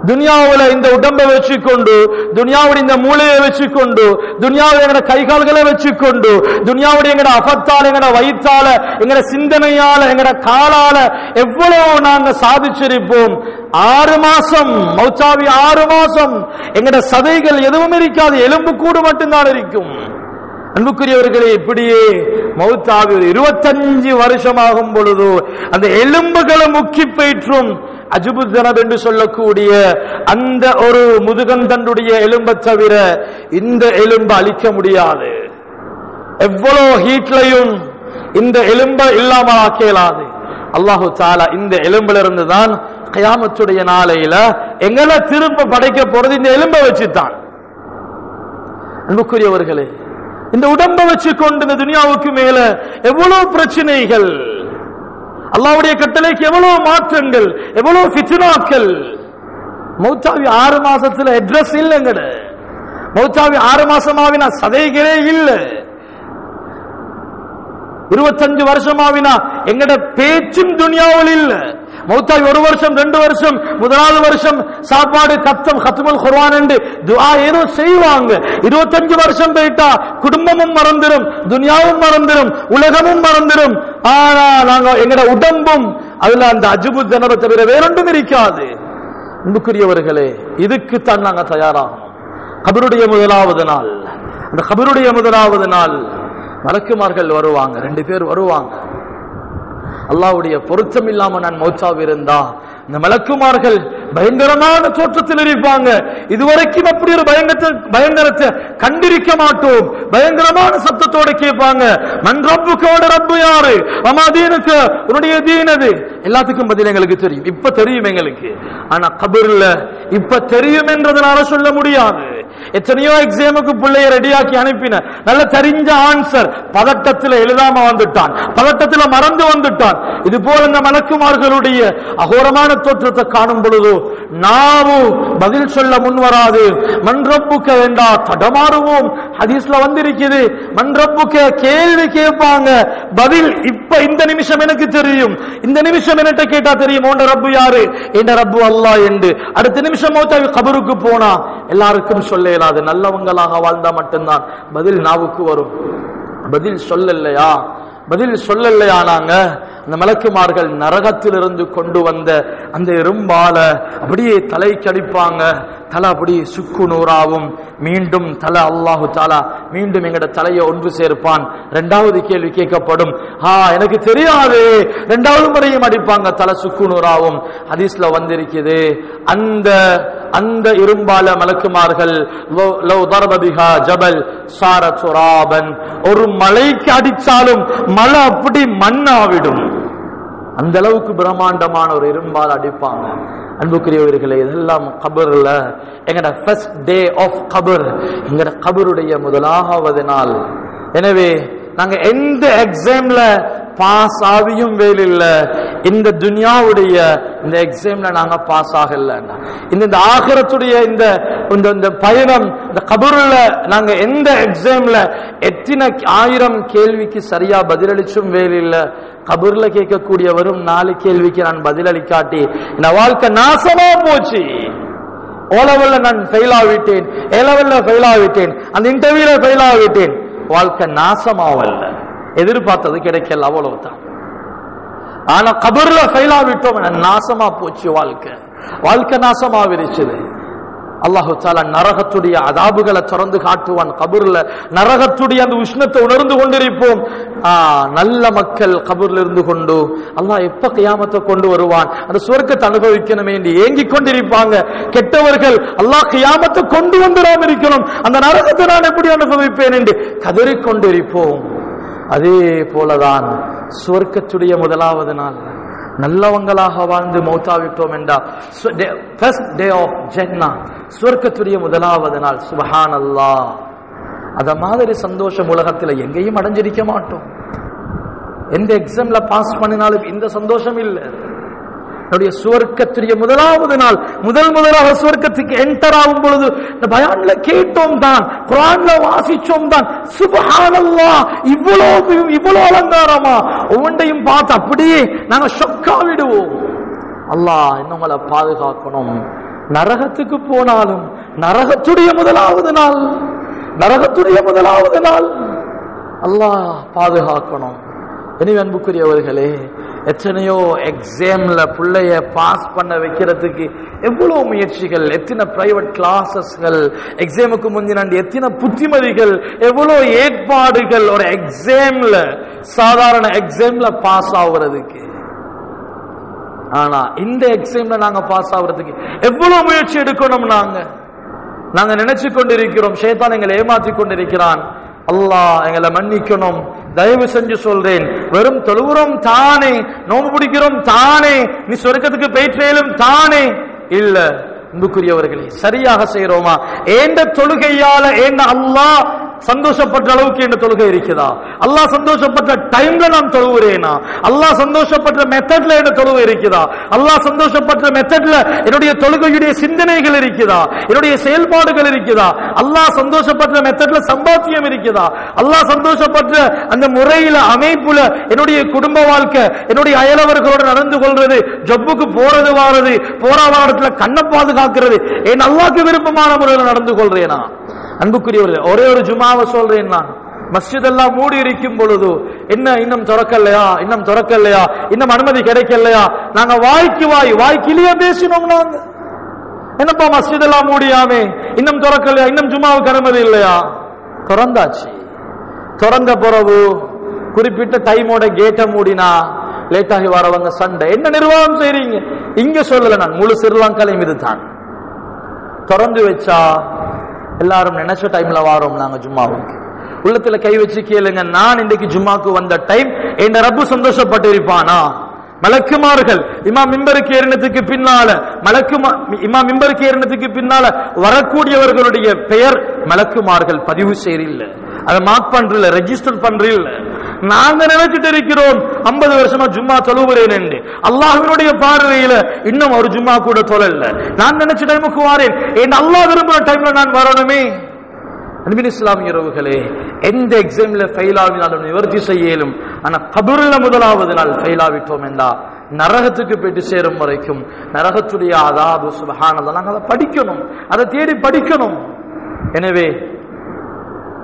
துனியாவில் இந்த உடம்பை வச்சுக்கொண்டு துனியாவுடைய இந்த மூளையை வச்சுக்கொண்டு துனியாவுடைய எங்கட கை கால்களை வச்சுக்கொண்டு துனியாவுடைய எங்கட அகத்தால எங்கட வயிற்றால எங்கட சிந்தனையால எங்கட காலால எவ்வளவு நாங்கள் சாதிச்சிருப்போம். ஆறு மாசம் மௌச்சாவி ஆறு மாசம் எங்கட சதைகள் எதுவும் இருக்காது எலும்பு கூடு மட்டும்தான் இருக்கும். அன்புக்குரியவர்களே இப்படியே மௌத்தாவி ஒரு இருபத்தஞ்சு வருஷம் ஆகும் பொழுது அந்த எலும்புகளை முக்கி போயிற்றும் அஜுபுத்தனப் என்று சொல்லக்கூடிய அந்த ஒரு முதுகந்தண்டுடைய எலும்பை தவிர இந்த எலும்பை அழிக்க முடியாது. எவ்வளவு ஹீட்லையும் இந்த எலும்பை இல்லாமல் ஆக்கலாது. அல்லாஹு தாலா இந்த எலும்புல இருந்து தான் கயாமத்துடைய நாளையில எங்களை திரும்ப படைக்க போறது இந்த எலும்பை வச்சுதான் அன்புக்குரியவர்களே இந்த உடம்பை வச்சு கொண்டு இந்த துனியாவுக்கு மேல எவ்வளவு பிரச்சனைகள்? அல்லாவுடைய கட்டளைக்கு எவ்வளவு மாற்றங்கள் எவ்வளவு பிச்சினாக்கள் மௌச்சாவி ஆறு மாசத்துல அட்ரஸ் இல்லைங்கட. மௌச்சாவி ஆறு மாசமாவினா சதைகளே இல்ல. இருபத்தஞ்சு வருஷமாவினா எங்கட பேச்சும் துனியாவில் இல்ல. மௌத்தாவி ஒரு வருஷம் ரெண்டு வருஷம் முதலாவது வருஷம் சாப்பாடு கத்தம் கத்துமல் குர்வான் என்று துஆ ஏதோ செய்வாங்க. இருபத்தஞ்சு வருஷம் போயிட்டா குடும்பமும் மறந்துடும் துனியாவும் மறந்துடும் உலகமும் மறந்துடும் ஆனா நாங்க எங்கட உடம்பும் அதுல அந்த அஜுபு ஜனரை தவிர வேறொன்றும் இருக்காது. அன்புக்குரியவர்களே இதுக்குத்தான் நாங்க தயாராகும் கபருடைய முதலாவது நாள். அந்த கபருடைய முதலாவது நாள் மலக்குமார்கள் வருவாங்க ரெண்டு பேர் வருவாங்க. அல்லாவுடைய பொருத்தம் இல்லாம நான் மௌச்சாவிருந்தா இந்த மலக்குமார்கள் பயங்கரமான தோற்றத்தில் இருப்பாங்க. இதுவரைக்கும் அப்படி ஒரு பயங்கரத்தை பயங்கரத்தை கண்டிருக்க மாட்டோம். பயங்கரமான சத்தத்தோட கேட்பாங்க. மண் ரப்புக்கோட ரப்பு யாரு? அம்மா தீனுக்கு? உன்னுடைய தீனது எல்லாத்துக்கும் பதில் எங்களுக்கு தெரியும். இப்ப தெரியும் எங்களுக்கு. ஆனா கபர்ல இப்ப தெரியும் என்றதுனால சொல்ல முடியாது. எத்தனையோ எக்ஸாமுக்கு பிள்ளைய ரெடியாக்கி அனுப்பின. நல்ல தெரிஞ்ச ஆன்சர் பதட்டத்தில் எழுதாம வந்துட்டான். பதட்டத்தில் மறந்து வந்துட்டான். இது போல இந்த மலக்குமார்களுடைய அகோரமான தோற்றத்தை காணும் பொழுதோ நாவு பதில் சொல்ல முன் வராது. மன்றப்புக்க வேண்டா தடமாறுவோம். ஹதீஸ்ல வந்திருக்குது. மன்றப்புக்க கேள்வி கேட்பாங்க. பதில் இப்ப இந்த நிமிஷம் எனக்கு தெரியும். இந்த நிமிஷம் என்கிட்ட கேட்டா தெரியும் உண்ட ரப்பு யாரு? என்ற ரப்பு அல்லா என்று. அடுத்த நிமிஷம் மௌத்தாவி கபருக்கு போனா எல்லாருக்கும் சொல்ல இயலாது நல்லவங்களாக வாழ்ந்தா மட்டும்தான். பதில் நாவுக்கு வரும். பதில் சொல்லலையா? பதில் சொல்லலையா நாங்க? அந்த மலக்குமார்கள் நரகத்திலிருந்து கொண்டு வந்த அந்த எறும்பால அப்படியே தலை கடிப்பாங்க தலை அப்படியே சுக்கு நூறாவும். மீண்டும் தலை அல்லாஹு தாலா மீண்டும் எங்கட தலையை ஒன்று சேர்ப்பான். ரெண்டாவது கேள்வி கேட்கப்படும். ஆ எனக்கு தெரியாது. ரெண்டாவது முறையும் அடிப்பாங்க தலை சுக்கு நூறாவும். ஹதீஸ்ல வந்திருக்குது. அந்த அந்த இரும்பால மலக்குமார்கள் லோ- ஜபல் சாரசுராபன் ஒரு மலைக்கு அடிச்சாலும் மலை அப்படி மண்ணாவிடும். அந்த அளவுக்கு பிரம்மாண்டமான ஒரு இரும்பால் அடிப்பாங்க. அன்புக்குரியவர்களே இதெல்லாம் கபர்ல. எங்கட ஃபர்ஸ்ட் டே ஆஃப் கபர் எங்கட கபருடைய முதலாவது நாள் எனவே நாங்க எந்த எக்ஸாம்ல பாஸ் ஆவியும் வேலில்ல. இந்த துனியாவுடைய இந்த எக்ஸாம்ல நாங்க பாஸ் ஆகல இந்த இந்த ஆகரத்துடைய இந்த இந்த இந்த பயணம் இந்த கபூர்ல நாங்க எந்த எக்ஸாம்ல எத்தனை ஆயிரம் கேள்விக்கு சரியா பதிலளிச்சும் வேலில்ல. கபூர்ல கேட்கக்கூடிய வரும் நாலு கேள்விக்கு நான் பதிலளிக்காட்டி இந்த வாழ்க்கை நாசமா போச்சு. ஓலவல்ல நான் ஃபெயில் ஆகிட்டேன் ஏலவல்ல ஃபெயில் ஆகிட்டேன் அந்த இன்டர்வியூல ஃபெயில் ஆகிட்டேன் வாழ்க்கை நாசமாவல்ல. எதிர்பார்த்தது கிடைக்கல அவ்வளவுதான். ஆனா கபர்ல ஃபெயில் ஆகிட்டோம் நாசமா போச்சு வாழ்க்கை. வாழ்க்கை நாசமாவிருச்சது அல்லாஹு தாலா நரகத்துடைய அதாபுகளை திறந்து காட்டுவான் கபூர்ல. நரகத்துடைய அந்த உஷ்ணத்தை உணர்ந்து கொண்டிருப்போம். ஆ, நல்ல மக்கள் கபூர்ல இருந்து கொண்டு அல்லாஹ் எப்ப கியாமத்தை கொண்டு வருவான்? அந்த சுவர்க்கத்தை அனுபவிக்கணுமே என்று ஏங்கிக் கொண்டிருப்பாங்க. கெட்டவர்கள் அல்லாஹ் கியாமத்தை கொண்டு வந்துடாம இருக்கணும். அந்த நரகத்தை நான் எப்படி அனுபவிப்பேன் என்று கதறிக் கொண்டிருப்போம். அதே போலதான் சுவர்க்கத்துடைய முதலாவது நாள். நல்லவங்களாக வாழ்ந்து மௌத்தாவிட்டோம் என்றா ஃபர்ஸ்ட் டே ஆஃப் ஜென்னா சுவர்க்கத்துடைய முதலாவது நாள். சுபஹான் அல்லாஹ் அத மாதிரி சந்தோஷம் உலகத்தில் எங்கேயும் அடைஞ்சிருக்க மாட்டோம். எந்த எக்ஸாம்ல பாஸ் பண்ணினாலும் இந்த சந்தோஷம் இல்லை. என்னுடைய சுவர்க்கத்துடைய முதலாவது நாள். முதல் முதலாக சுவர்க்கத்துக்கு என்டர் ஆகும் பொழுது இந்த பயான்ல கேட்டோம் தான் குரான்ல வாசிச்சோம் தான் சுபஹானல்லா இவ்வளவு இவ்வளவு அலங்காரமா? ஒவ்வொன்றையும் பார்த்து அப்படியே நாங்க ஷொக்கா விடுவோம். அல்லாஹ் நம்மளை பாதுகாக்கணும். நரகத்துக்கு போனாலும் நரகத்துடைய முதலாவது நாள். நரகத்துடைய முதலாவது நாள். அல்லாஹ் பாதுகாக்கணும். எனவே அன்புக்குரியவர்களே எத்தனையோ எக்ஸாம்ல பிள்ளைய பாஸ் பண்ண வைக்கிறதுக்கு எவ்வளவு முயற்சிகள் எத்தனை பிரைவேட் கிளாஸஸ்கள் எக்ஸாமுக்கு முந்தினாண்டு எத்தனை புத்திமதிகள் எவ்வளவு ஏற்பாடுகள் ஒரு எக்ஸாம்ல சாதாரண எக்ஸாம்ல பாஸ் ஆகுறதுக்கு ஆனா இந்த எக்ஸாம்ல நாங்க பாஸ் ஆகுறதுக்கு எவ்வளவு முயற்சி எடுக்கணும் நாங்க? நாங்க நினைச்சு கொண்டிருக்கிறோம் ஷேத்தான் எங்களை ஏமாற்றி கொண்டிருக்கிறான். அல்லாஹ் எங்களை மன்னிக்கணும். தயவு செஞ்சு சொல்றேன். வெறும் தொழுகிறோம் தானே நோம்பு பிடிக்கிறோம் தானே நீ சொர்க்கத்துக்கு பெய்ற்றேலும் தானே. இல்ல அன்புக்குரியவர்களே சரியாக செய்யறோமா ஏண்ட தொழுகையால ஏண்ட அல்லாஹ் சந்தோஷப்பட்ட அளவுக்கு என்ன தொழுகை இருக்குதா அல்லாஹ் சந்தோஷப்பட்ட டைம்ல நான் தொழுகிறேனா? அல்லாஹ் சந்தோஷப்பட்ட மெத்தட்ல என்ன தொழுகை இருக்குதா அல்லாஹ் சந்தோஷப்பட்ட மெத்தட்ல என்னுடைய தொழுகையுடைய சிந்தனைகள் இருக்குதா என்னுடைய செயல்பாடுகள் இருக்குதா அல்லாஹ் சந்தோஷப்பட்ட மெத்தட்ல சம்பாத்தியம் இருக்குதா அல்லாஹ் சந்தோஷப்பட்ட அந்த முறையில அமைப்புல என்னுடைய குடும்ப வாழ்க்கை என்னுடைய அயலவர்களோடு நடந்து கொள்றது ஜப்புக்கு போறது வாரது போராவாரத்துல கண்ணை பாதுகாக்கிறது என் அல்லாக்கு விருப்பமான முறையில் நடந்து கொள்றேனா? அன்புக்குரியவர்கள் ஒரே ஒரு ஜுமாவை சொல்றேன் நான். மஸ்ஜித் எல்லாம் மூடி இருக்கும் பொழுது என்ன இன்னும் திறக்கலையா? இன்னும் திறக்கலையா? இன்னும் அனுமதி கிடைக்கலையா? நாங்க வாய்க்கு வாய் வாய்க்கிலேயே பேசினோம் நாங்க. என்னப்பா மஸ்ஜித் எல்லாம் மூடியாமே? இன்னும் திறக்கலையா? இன்னும் ஜுமாவுக்கு அனுமதி இல்லையா? திறந்தாச்சு. திறந்த பிறகு குறிப்பிட்ட டைமோட கேட்டை மூடினா லேட்டாகி வரவங்க சண்டை. என்ன நிர்வாகம் செய்றீங்க? இங்க சொல்லல நான். முழு ஸ்ரீலங்காலையும் இதுதான். திறந்து வச்சா எல்லாரும் நினைச்ச டைம்ல வாரோம் நாங்க ஜும்மாவுக்கு. உள்ளத்துல கை வச்சு கேளுங்க நான் இன்னைக்கு ஜும்மாக்கு வந்த டைம் என் ரப்பு சந்தோஷப்பட்டு இருப்பானா மலக்குமார்கள் இமா மிம்பருக்கு ஏறினத்துக்கு பின்னால மலக்குமா இமா மிம்பருக்கு ஏறினத்துக்கு பின்னால வரக்கூடியவர்களுடைய பெயர் மலக்குமார்கள் பதிவு செய்யல அதை மார்க் பண்றல ரெஜிஸ்டர் பண்றில்ல நாங்க நினைச்சிட்டு இருக்கிறோம். ஐம்பது வருஷமா ஜும்மா தொழுகிறேன் என்று. அல்லாஹ்வினுடைய பார்வையில இன்னும் ஒரு ஜும்மா கூட தொழல. நான் நினைச்ச டைமுக்கு வாரேன். என் அல்லாஹ் விரும்புற டைம்ல நான் வரணுமே. அன்பின் இஸ்லாமியர்களே எந்த எக்ஸாம்ல ஃபெயில் ஆகினாலும் நிவர்த்தி செய்யலும் ஆனா கபுரில் முதலாவது நாள் ஃபெயில் ஆகிட்டோம் என்றா நரகத்துக்கு போயிட்டு சேரும் வரைக்கும் நரகத்துடைய அதாவது சுபஹானதை நாங்கள் அதை படிக்கணும். அதை தேடி படிக்கணும். எனவே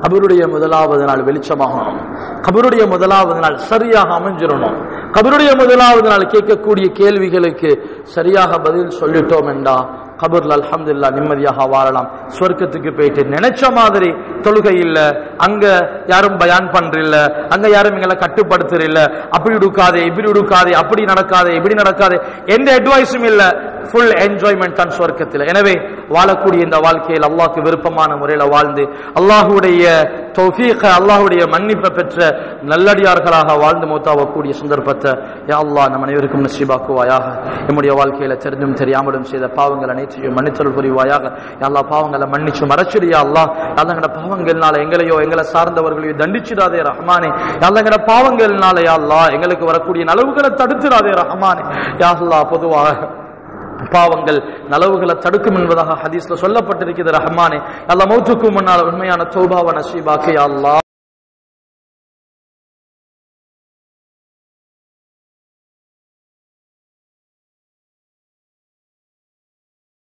கபருடைய முதலாவது நாள் வெளிச்சமாகணும். கபருடைய முதலாவது நாள் சரியாக அமைஞ்சிடணும். கபருடைய முதலாவது நாள் கேட்கக்கூடிய கேள்விகளுக்கு சரியாக பதில் சொல்லிட்டோம் என்றா கபூர்ல அலமதுல்லா நிம்மதியாக வாழலாம். சொர்க்கத்துக்கு போயிட்டு நினைச்ச மாதிரி தொழுகை இல்லை. அங்க யாரும் பயான் பண்றில்ல. அங்க யாரும் எங்களை கட்டுப்படுத்துறில்ல. அப்படி உடுக்காதே இப்படி உடுக்காதே அப்படி நடக்காதே இப்படி நடக்காதே. எந்த அட்வைஸும் இல்லை. ஃபுல் என்ஜாய்மெண்ட் தான் சொர்க்கத்தில். எனவே வாழக்கூடிய இந்த வாழ்க்கையில் அல்லாஹ்க்கு விருப்பமான முறையில் வாழ்ந்து அல்லாஹுடைய தௌஃபீக அல்லாஹுடைய மன்னிப்பை பெற்ற நல்லடியார்களாக வாழ்ந்து மூத்தாவக்கூடிய சந்தர்ப்பத்தை யா அல்லாஹ் நம் அனைவருக்கும் நசீபாக்குவாயாக. நம்முடைய வாழ்க்கையில தெரிஞ்சும் தெரியாமலும் செய்த பாவங்கள் அனைத்தையும் மன்னித்தல் புரிவாயாக. எல்லா பாவங்களை மன்னிச்சு மறைச்சிடியா அல்லா அல்லங்கட பாவங்கள்னால எங்களையோ எங்களை சார்ந்தவர்களையோ தண்டிச்சிடாதே ரஹ்மானே. எங்களோட பாவங்கள்னால யா அல்லாஹ் எங்களுக்கு வரக்கூடிய நலவுகளை தடுத்துடாதே ரஹ்மானே. யா அல்லா பொதுவாக பாவங்கள் நலவுகளை தடுக்கும் என்பதாக ஹதீஸ்ல சொல்லப்பட்டிருக்கிறது ரஹ்மானே. அல்ல மௌத்துக்கும் முன்னால் உண்மையான சௌபாவ நசீபாக்கே அல்லா